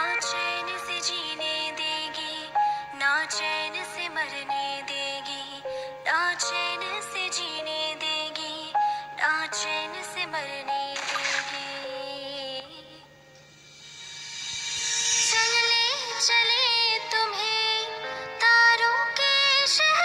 चैन से जीने देगी ना चैन से मरने देगी ना चैन से जीने देगी ना चैन से मरने देगी चले चले तुम्हें तारों के शहर